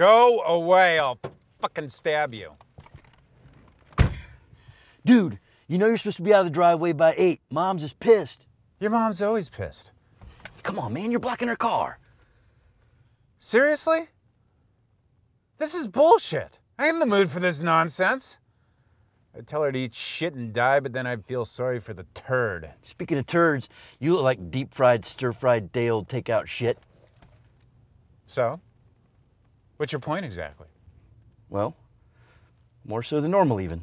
Go away, I'll fucking stab you. Dude, you know you're supposed to be out of the driveway by 8. Mom's is pissed. Your mom's always pissed. Come on, man, you're blocking her car. Seriously? This is bullshit. I ain't in the mood for this nonsense. I'd tell her to eat shit and die, but then I'd feel sorry for the turd. Speaking of turds, you look like deep fried, stir fried, day old takeout shit. So? What's your point exactly? Well, more so than normal, even.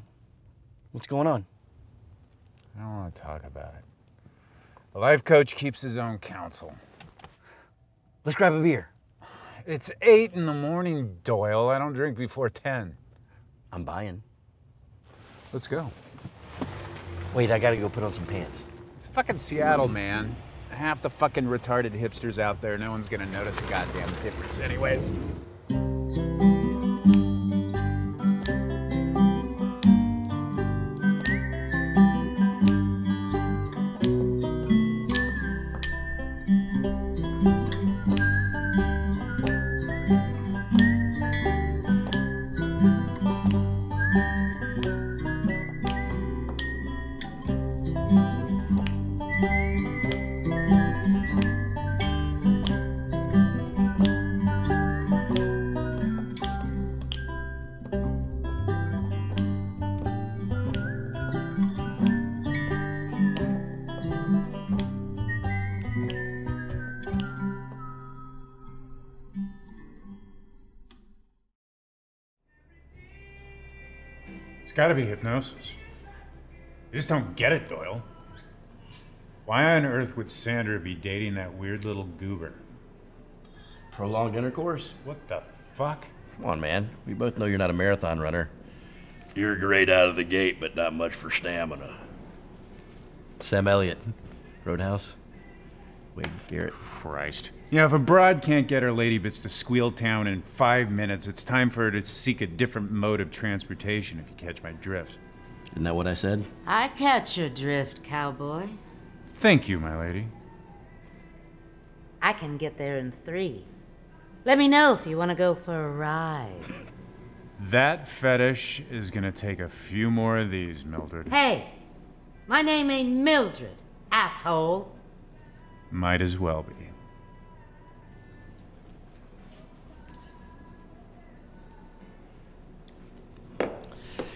What's going on? I don't want to talk about it. A life coach keeps his own counsel. Let's grab a beer. It's 8 in the morning, Doyle. I don't drink before 10. I'm buying. Let's go. Wait, I gotta go put on some pants. It's fucking Seattle, man. Half the fucking retarded hipsters out there, no one's gonna notice the goddamn difference, anyways. Gotta be hypnosis. I just don't get it, Doyle. Why on earth would Sandra be dating that weird little goober? Prolonged intercourse? What the fuck? Come on, man. We both know you're not a marathon runner. You're great out of the gate, but not much for stamina. Sam Elliott, Roadhouse. Wade Garrett. Christ. Yeah, if a broad can't get her lady bits to Squeal Town in five minutes, it's time for her to seek a different mode of transportation, if you catch my drift. Isn't that what I said? I catch your drift, cowboy. Thank you, my lady. I can get there in three. Let me know if you want to go for a ride. That fetish is gonna take a few more of these, Mildred. Hey, my name ain't Mildred, asshole. Might as well be.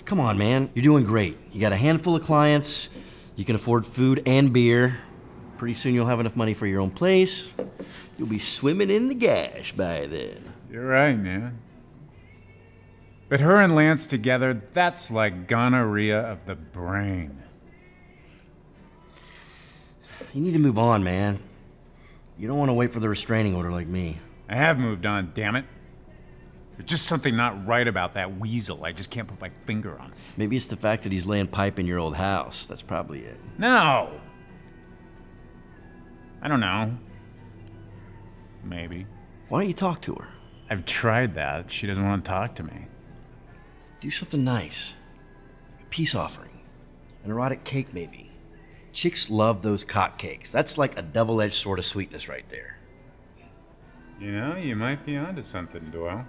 Come on, man. You're doing great. You got a handful of clients. You can afford food and beer. Pretty soon you'll have enough money for your own place. You'll be swimming in the gash by then. You're right, man. But her and Lance together, that's like gonorrhea of the brain. You need to move on, man. You don't want to wait for the restraining order like me. I have moved on, damn it. There's just something not right about that weasel. I just can't put my finger on it. Maybe it's the fact that he's laying pipe in your old house. That's probably it. No! I don't know. Maybe. Why don't you talk to her? I've tried that. She doesn't want to talk to me. Do something nice. A peace offering. An erotic cake, maybe. Chicks love those cock cakes. That's like a double edged sort of sweetness right there. You know, you might be onto something, Doyle.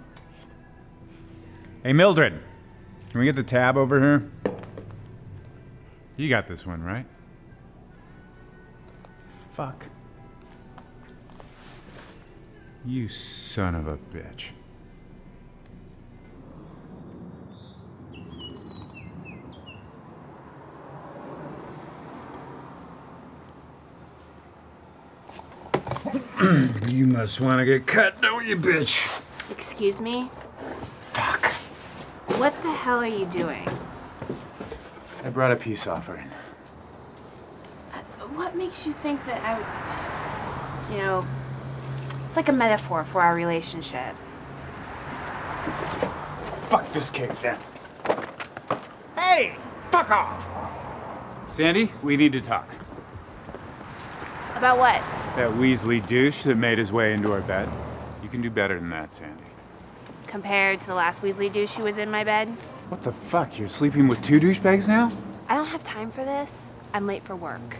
Hey, Mildred. Can we get the tab over here? You got this one, right? Fuck. You son of a bitch. You must want to get cut, don't you, bitch? Excuse me? Fuck. What the hell are you doing? I brought a peace offering. Uh, what makes you think that I would. You know, it's like a metaphor for our relationship. Fuck this cake then. Hey! Fuck off! Sandy, we need to talk. About what? That Weasley douche that made his way into our bed. You can do better than that, Sandy. Compared to the last Weasley douche who was in my bed? What the fuck? You're sleeping with two douchebags now? I don't have time for this. I'm late for work.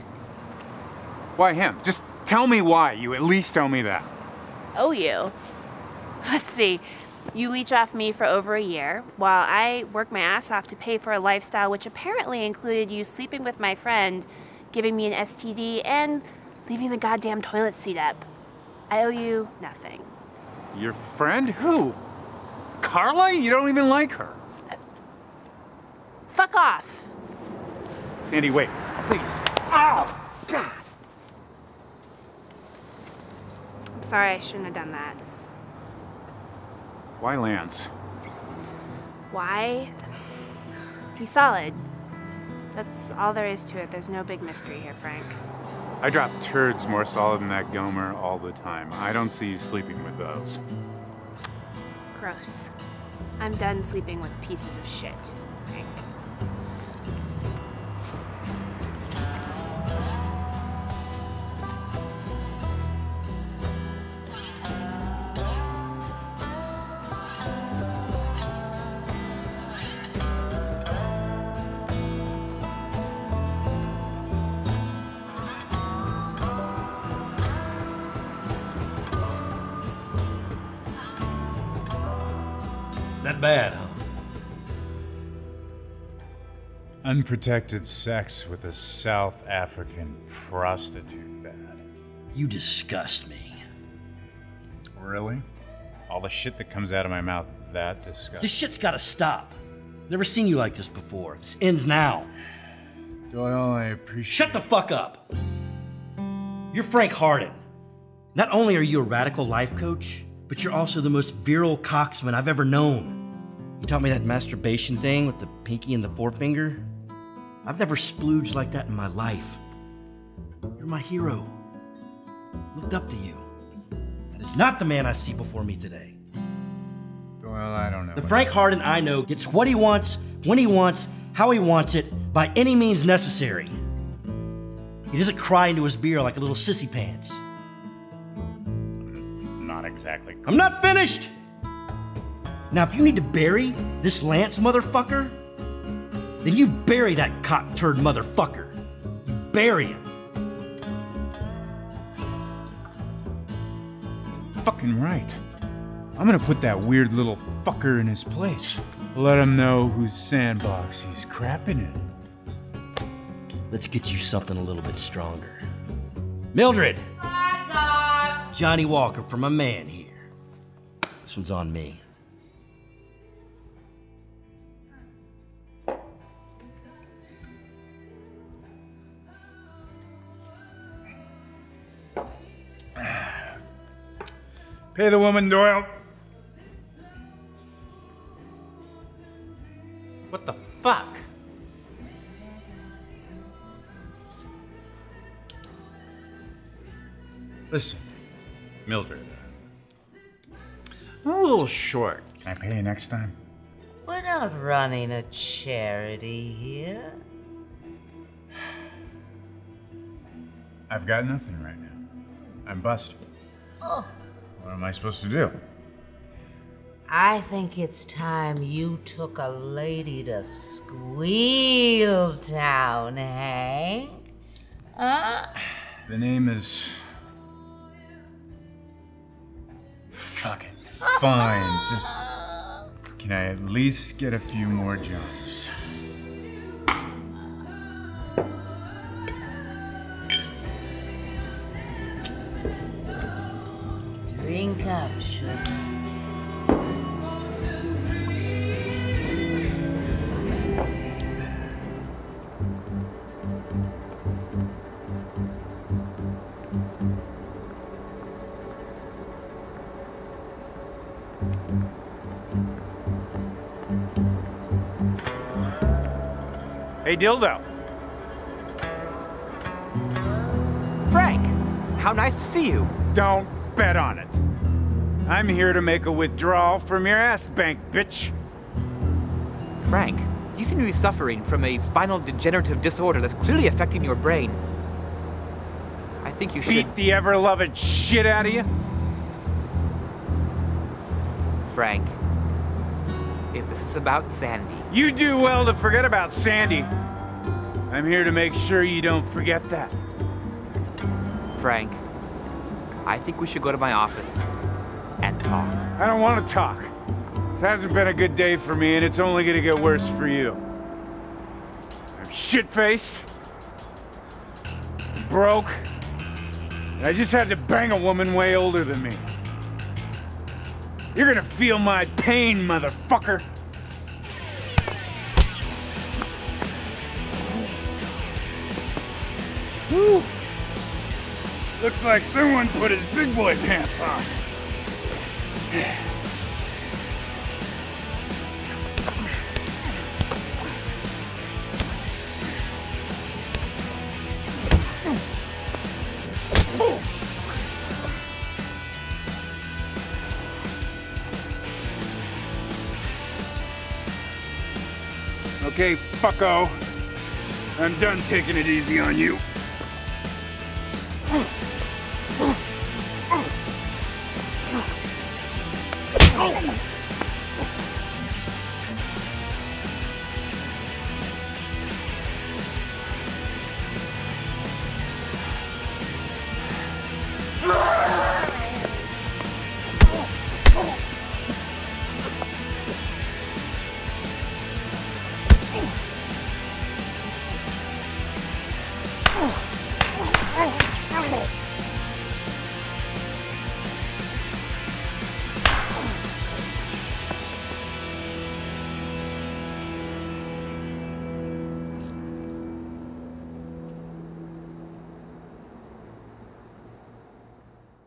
Why him? Just tell me why. You at least tell me that. Oh, you. Let's see. You leech off me for over a year, while I work my ass off to pay for a lifestyle which apparently included you sleeping with my friend, giving me an STD, and leaving the goddamn toilet seat up. I owe you nothing. Your friend? Who? Carla? You don't even like her. Fuck off. Sandy, wait. Please. Oh, God. I'm sorry, I shouldn't have done that. Why Lance? Why? He's solid. That's all there is to it. There's no big mystery here, Frank. I drop turds more solid than that Gomer all the time. I don't see you sleeping with those. Gross. I'm done sleeping with pieces of shit, Frank. Bad, huh? Unprotected sex with a South African prostitute bad. You disgust me. Really? All the shit that comes out of my mouth that disgusting. This shit's gotta stop. Never seen you like this before. This ends now. Doyle, I only appreciate Shut the fuck up. You're Frank Hardon. Not only are you a radical life coach, but you're also the most virile coxman I've ever known. You taught me that masturbation thing with the pinky and the forefinger. I've never splooged like that in my life. You're my hero. Looked up to you. That is not the man I see before me today. Doyle, I don't know. The Frank Hardon I know gets what he wants, when he wants, how he wants it, by any means necessary. He doesn't cry into his beer like a little sissy pants. Not exactly. I'm not finished! Now, if you need to bury this Lance motherfucker, then you bury that cock turd motherfucker. Bury him. Fucking right. I'm gonna put that weird little fucker in his place. Let him know whose sandbox he's crapping in. Let's get you something a little bit stronger. Mildred! Johnnie Walker for my man here. This one's on me. Pay the woman, Doyle. What the fuck? Listen, Mildred. I'm a little short. Can I pay you next time? We're not running a charity here. I've got nothing right now. I'm busted. Oh. What am I supposed to do? I think it's time you took a lady to Squeal Town, Hank. Huh? The name is. Fuck it. fine. Just. Can I at least get a few more jumps? Drink up, sugar. Hey, Dildo. Frank, how nice to see you. Don't bet on it. I'm here to make a withdrawal from your ass bank, bitch. Frank, you seem to be suffering from a spinal degenerative disorder that's clearly affecting your brain. I think you should. Beat the ever loving shit out of you. Frank, if this is about Sandy, You do well to forget about Sandy. I'm here to make sure you don't forget that. Frank, I think we should go to my office and talk. I don't want to talk. It hasn't been a good day for me, and it's only gonna get worse for you. I'm shit-faced, broke, and I just had to bang a woman way older than me. You're gonna feel my pain, motherfucker. Whew. Looks like someone put his big boy pants on. Okay, fucko. I'm done taking it easy on you.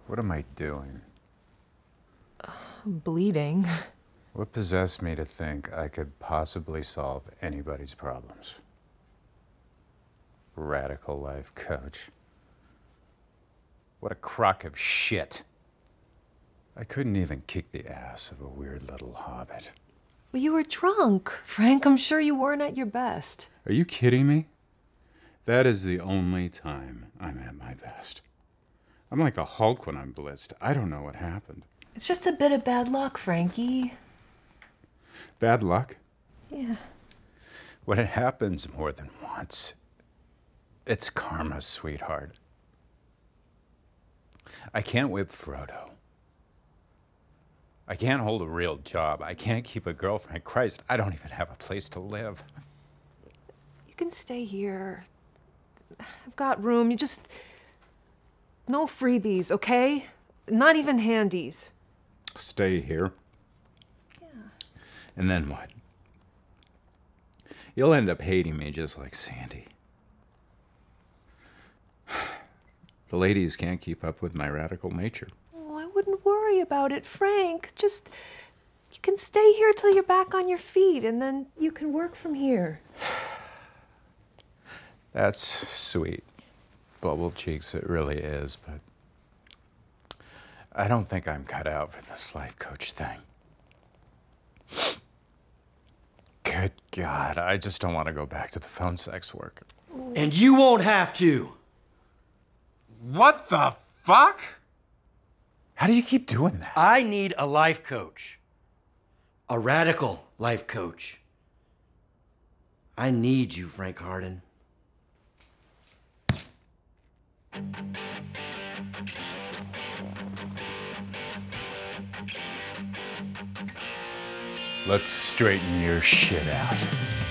What am I doing? Bleeding. What possessed me to think I could possibly solve anybody's problems? Radical life coach. What a crock of shit. I couldn't even kick the ass of a weird little hobbit. Well, you were drunk. Frank, I'm sure you weren't at your best. Are you kidding me? That is the only time I'm at my best. I'm like the Hulk when I'm blitzed. I don't know what happened. It's just a bit of bad luck, Frankie. Bad luck? Yeah. When it happens more than once, it's karma, sweetheart. I can't whip Frodo. I can't hold a real job. I can't keep a girlfriend. Christ, I don't even have a place to live. You can stay here. I've got room. You just. No freebies, okay? Not even handies. Stay here. Yeah. And then what? You'll end up hating me just like Sandy. The ladies can't keep up with my radical nature. Oh, I wouldn't worry about it, Frank. Just. You can stay here till you're back on your feet, and then you can work from here. That's sweet. Bubble cheeks, it really is, but I don't think I'm cut out for this life coach thing. Good God, I just don't want to go back to the phone sex work. And you won't have to. What the fuck? How do you keep doing that? I need a life coach. A radical life coach. I need you, Frank Hardon. Let's straighten your shit out.